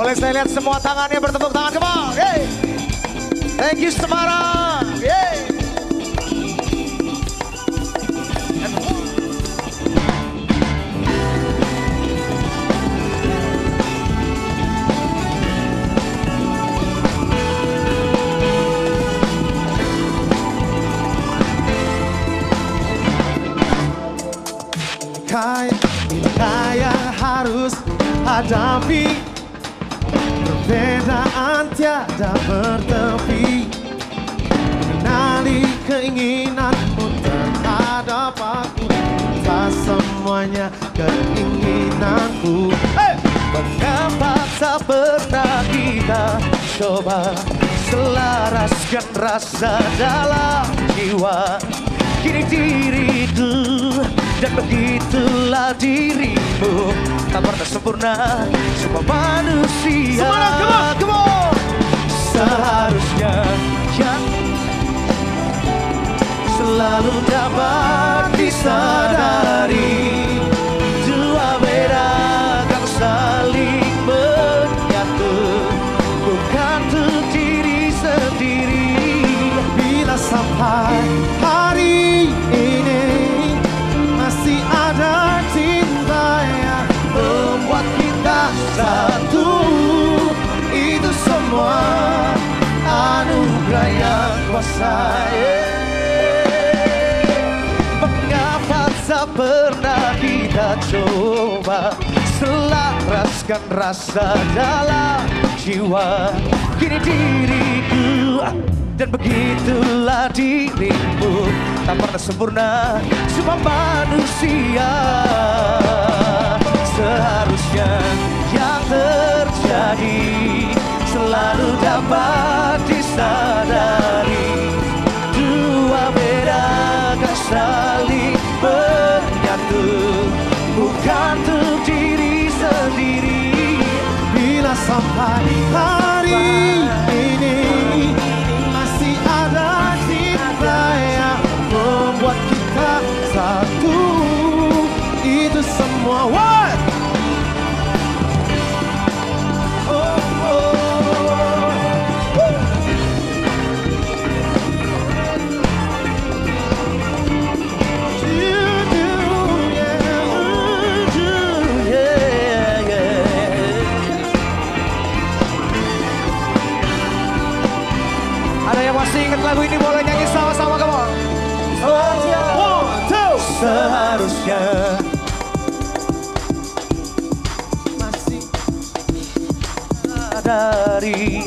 Boleh saya lihat semua tangannya bertepuk tangan, come on. Hey. Thank you Semarang. Yeay. Kaya, kaya harus hadapi Perbedaan tiada bertepi. Mengenali keinginanmu terhadap aku. Tak semuanya keinginanku. Hey! Mengapa tak pernah kita coba Selaraskan rasa dalam jiwa? Kini diriku dan begitulah dirimu Tak pernah sempurna. Semua manusia. Semangat, come on, come on. Seharusnya yang Selalu dapat disadari yang kuasa Mengapa tak pernah kita coba? Selaraskan rasa dalam jiwa. Kini diriku dan begitulah dirimu. Tak pernah sempurna Semua manusia. Seharusnya yang terjadi Selalu dapat disadari Dua beda kan saling menyatu Bukan untuk diri sendiri Bila sampai hari ini Masih ada cinta yang membuat kita satu Itu semua what? Dari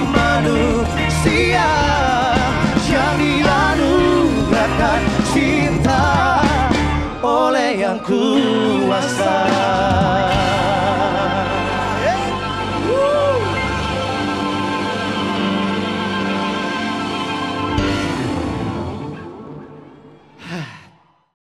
manusia yang dianugerahkan cinta oleh yang kuasa